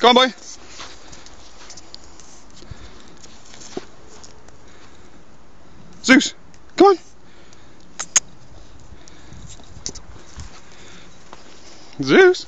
Come on, boy. Zeus, come on. Zeus.